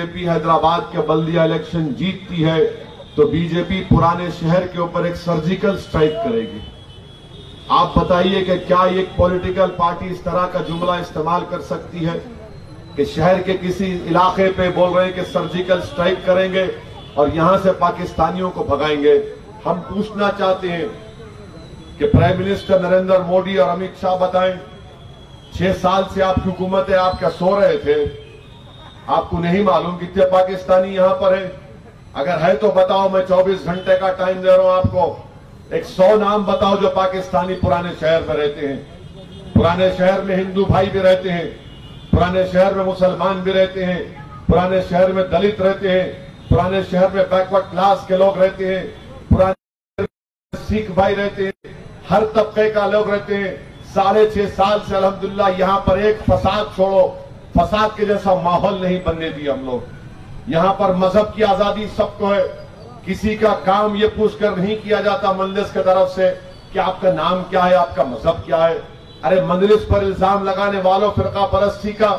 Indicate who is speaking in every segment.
Speaker 1: BJP Hyderabad के बल्दिया election जीतती है तो बीजेपी पुराने शहर के ऊपर एक सर्जिकल स्ट्राइक करेगी। आप बताइए कि क्या एक पॉलिटिकल पार्टी इस तरह का जुमला इस्तेमाल कर सकती है कि शहर के किसी इलाके पे बोल रहे हैं कि सर्जिकल स्ट्राइक करेंगे और यहाँ से पाकिस्तानियों को भगाएँगे? हम पूछना चाहते हैं कि प्राइम मिनिस्टर नरेंद्र मोदी और अमित शाह बताएँ, छह साल से आपकी हुकूमत है आप क्या सो रहे थे आपको नहीं मालूम कितने पाकिस्तानी यहाँ पर हैं। अगर है तो बताओ, मैं 24 घंटे का टाइम दे रहा हूँ आपको। एक सौ नाम बताओ जो पाकिस्तानी पुराने शहर में रहते हैं। पुराने शहर में हिंदू भाई भी रहते हैं, पुराने शहर में मुसलमान भी रहते हैं, पुराने शहर में दलित रहते हैं, पुराने शहर में बैकवर्ड क्लास के लोग रहते हैं, पुराने सिख भाई रहते हैं, हर तबके का लोग रहते हैं। साढ़े छह साल से अलहमदुल्ला, यहाँ पर एक फसाद छोड़ो। फसाद के जैसा माहौल नहीं बनने दिया हम लोग। यहाँ पर मज़हब की आज़ादी सबको है। किसी का काम ये पूछकर नहीं किया जाता मंदिर की तरफ़ से कि आपका नाम क्या है, आपका मज़हब क्या है। अरे मंदिर पर इल्ज़ाम लगाने वालों फिरका परस्ती का,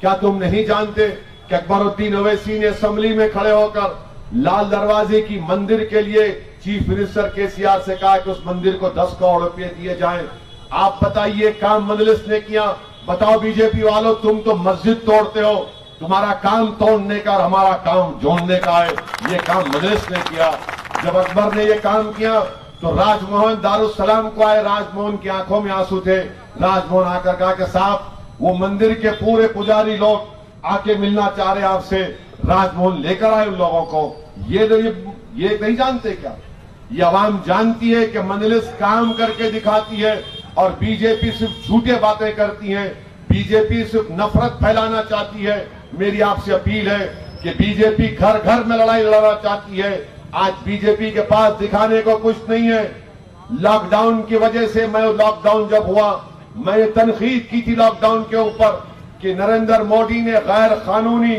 Speaker 1: क्या तुम नहीं जानते कि अकबरुद्दीन अवैसी ने असेंबली में खड़े होकर लाल दरवाजे की मंदिर के लिए चीफ मिनिस्टर केसीआर से कहा कि उस मंदिर को दस करोड़ रुपए दिए जाएँ। आप बताइए काम मजलिस ने किया बताओ बीजेपी वालों, तुम तो मस्जिद तोड़ते हो। तुम्हारा काम तोड़ने का और हमारा काम जोड़ने का है। ये काम मजलिस ने किया। जब अकबर ने ये काम किया तो राजमोहन दारुसलाम को आए। राजमोहन की आँखों में आँसू थे। राजमोहन आकर कहा कि साहब, वो मंदिर के पूरे पुजारी लोग आके मिलना चाह रहे आपसे। राजमोहन लेकर आए उन लोगों को। ये तो ये ये नहीं जानते क्या? ये आवाम जानती है कि मंजलिस काम करके दिखाती है। और बीजेपी सिर्फ़ झूठे बातें करती है। बीजेपी सिर्फ़ नफरत फैलाना चाहती है। मेरी आपसे अपील है कि बीजेपी घर घर में लड़ाई लड़ना चाहती है। आज बीजेपी के पास दिखाने को कुछ नहीं है। लॉकडाउन की वजह से मैं लॉकडाउन जब हुआ, मैंने तनखीद की थी लॉकडाउन के ऊपर कि नरेंद्र मोदी ने गैर कानूनी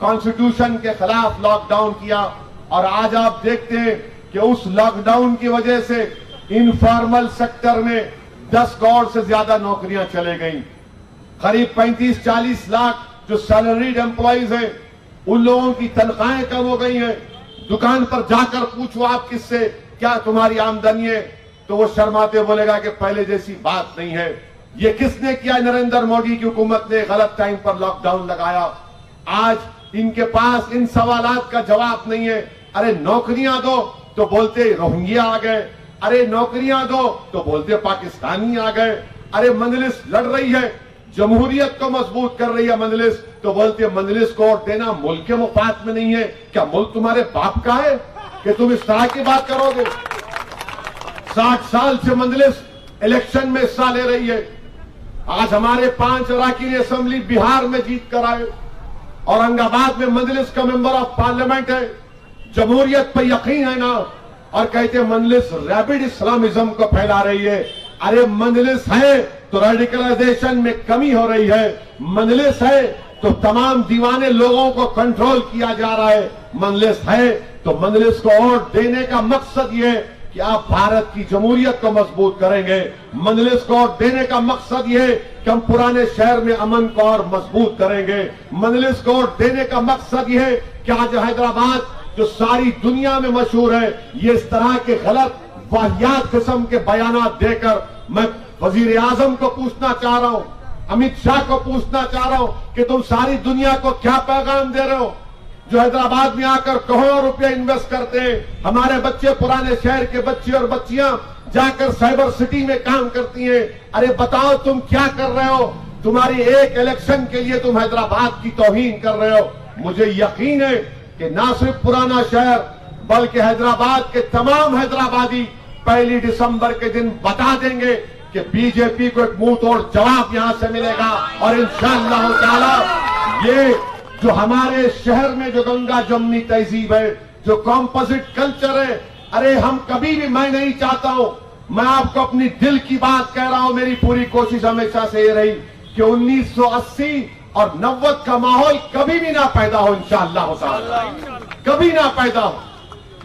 Speaker 1: कॉन्स्टिट्यूशन के खिलाफ लॉकडाउन किया। और आज आप देखते हैं कि उस लॉकडाउन की वजह से इनफॉर्मल सेक्टर में 10 करोड़ से ज़्यादा नौकरियाँ चले गई। करीब 35-40 लाख जो सैलरीड एम्प्लॉयज़ हैं, उन लोगों की तनख्वाहें कम हो गई हैं। दुकान पर जाकर पूछो आप किससे, क्या तुम्हारी आमदनी है? तो वो शर्माते बोलेगा कि पहले जैसी बात नहीं है। ये किसने किया? नरेंद्र मोदी की हुकूमत ने गलत टाइम पर लॉकडाउन लगाया। आज इनके पास इन सवालात का जवाब नहीं है। अरे नौकरियाँ दो तो बोलते रोहिंग्या आ गए। अरे नौकरियाँ दो तो बोलते पाकिस्तानी आ गए। अरे मंजलिस लड़ रही है, जमहूरियत को मज़बूत कर रही है मंजलिस। तो बोलते मंजलिस को वोट देना मुल्क के मुफात में नहीं है। क्या मुल्क तुम्हारे बाप का है कि तुम इस तरह की बात करोगे? साठ साल से मंजलिस इलेक्शन में हिस्सा ले रही है। आज हमारे पाँच अराकीन असेंबली बिहार में जीत कर आए। औरंगाबाद में मंजलिस का मेंबर ऑफ़ पार्लियामेंट है। जमहूरियत पर यकीन है ना? और कहते मंजलिस रैबिड इस्लामिज्म को फैला रही है। अरे, मंजलिस है तो रेडिकलाइजेशन में कमी हो रही है। मंजलिस है तो तमाम दीवाने लोगों को कंट्रोल किया जा रहा है। मंजलिस है तो मंजलिस को वोट देने का मकसद ये कि आप भारत की जमहूरियत को मज़बूत करेंगे। मंजलिस को वोट देने का मकसद ये कि हम पुराने शहर में अमन को और मज़बूत करेंगे। मंजलिस को वोट देने का मकसद ये कि आज हैदराबाद जो सारी दुनिया में मशहूर है, ये इस तरह के गलत वाहियात किस्म के बयान देकर मैं वज़ीर आज़म को पूछना चाह रहा हूँ, अमित शाह को पूछना चाह रहा हूँ कि तुम सारी दुनिया को क्या पैगाम दे रहे हो? जो हैदराबाद में आकर करोड़ों रुपए इन्वेस्ट करते हैं, हमारे बच्चे पुराने शहर के बच्चे और बच्चियाँ जाकर साइबर सिटी में काम करती हैं। अरे बताओ तुम क्या कर रहे हो? तुम्हारी एक इलेक्शन के लिए तुम हैदराबाद की तोहीन कर रहे हो। मुझे यकीन है कि ना सिर्फ़ पुराना शहर, बल्कि हैदराबाद के तमाम हैदराबादी पहली दिसंबर के दिन बता देंगे कि बीजेपी को एक मुँह तोड़ जवाब यहाँ से मिलेगा। और इंशाअल्लाह ये जो हमारे शहर में जो गंगा जमनी तहजीब है, जो कॉम्पोजिट कल्चर है, अरे हम कभी भी मैं नहीं चाहता हूँ। मैं आपको अपनी दिल की बात कह रहा हूँ, मेरी पूरी कोशिश हमेशा से ये रही कि 1980 और नव्वत का माहौल कभी भी ना पैदा हो, इंशाअल्लाह कभी ना पैदा हो।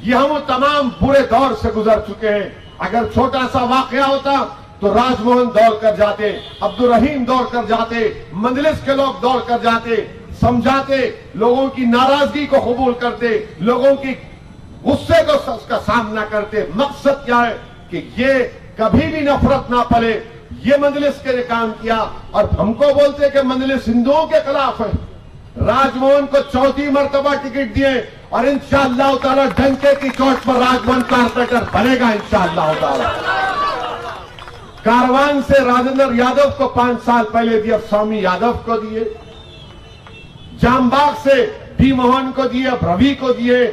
Speaker 1: ये हम तमाम बुरे दौर से गुजर चुके हैं। अगर छोटा सा वाकया होता तो राजमोहन दौड़ कर जाते, अब्दुल रहीम दौड़ कर जाते, मंजलिस के लोग दौड़ कर जाते, समझाते, लोगों की नाराज़गी को कबूल करते, लोगों की गुस्से को का सामना करते। मकसद क्या है कि ये कभी भी नफरत ना पले ये मंजलिस के लिए काम किया और हमको बोलते कि मंजलिस हिंदुओं के खिलाफ है। राजभवन को चौथी मरतबा टिकट दिए और इंशाला ताला डंके की चोट पर राजभवन कारपेटर बनेगा इंशाला ताला। कारवान से राजेंद्र यादव को पाँच साल पहले दिए, स्वामी यादव को दिए। जामबाग से डी मोहन को दिए रवि को दिए।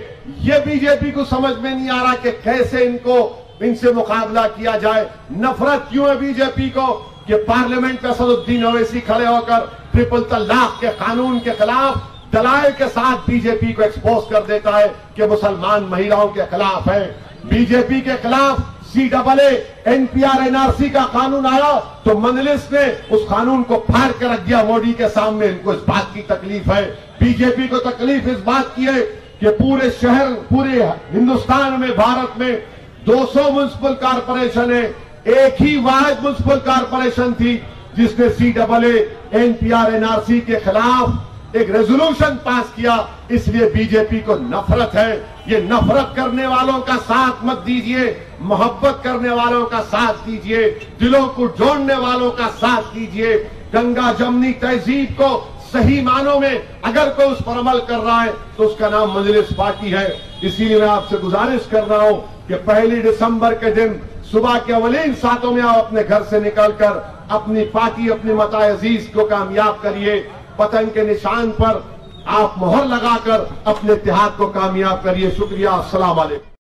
Speaker 1: ये बीजेपी को समझ में नहीं आ रहा कि कैसे इनको इनसे मुकाबला किया जाए। नफरत क्यों है बीजेपी को कि पार्लियामेंट में असदुद्दीन अवैसी खड़े होकर ट्रिपल तलाक के कानून के खिलाफ, दलाल के साथ बीजेपी को एक्सपोज कर देता है कि मुसलमान महिलाओं के खिलाफ है। बीजेपी के खिलाफ सी डबल एनपीआर एनआरसी का कानून आया तो मंजलिस ने उस कानून को फाड़ के रख दिया। मोदी के सामने इनको इस बात की तकलीफ़ है। बीजेपी को तकलीफ़ इस बात की है कि पूरे शहर, पूरे हिंदुस्तान में, भारत में 200 म्यूनसिपल कारपोरेशन है। एक ही वाहिद म्यूनसिपल कारपोरेशन थी, जिसने सी डबल एनपीआर एनआरसी के खिलाफ एक रेजोल्यूशन पास किया। इसलिए बीजेपी को नफरत है। ये नफरत करने वालों का साथ मत दीजिए, मोहब्बत करने वालों का साथ दीजिए, दिलों को जोड़ने वालों का साथ दीजिए। गंगा जमनी तहजीब को सही मानों में अगर कोई उस पर अमल कर रहा है तो उसका नाम मजलिस पार्टी है। इसीलिए मैं आपसे गुजारिश कर रहा हूँ कि पहली दिसंबर के दिन सुबह के अवलीन सातों में आप अपने घर से निकलकर अपनी पार्टी, अपनी मता अज़ीज़ को कामयाब करिए। पतंग के निशान पर आप मोहर लगाकर अपने इतिहाद को कामयाब करिए। शुक्रिया। अस्सलाम वालेकुम।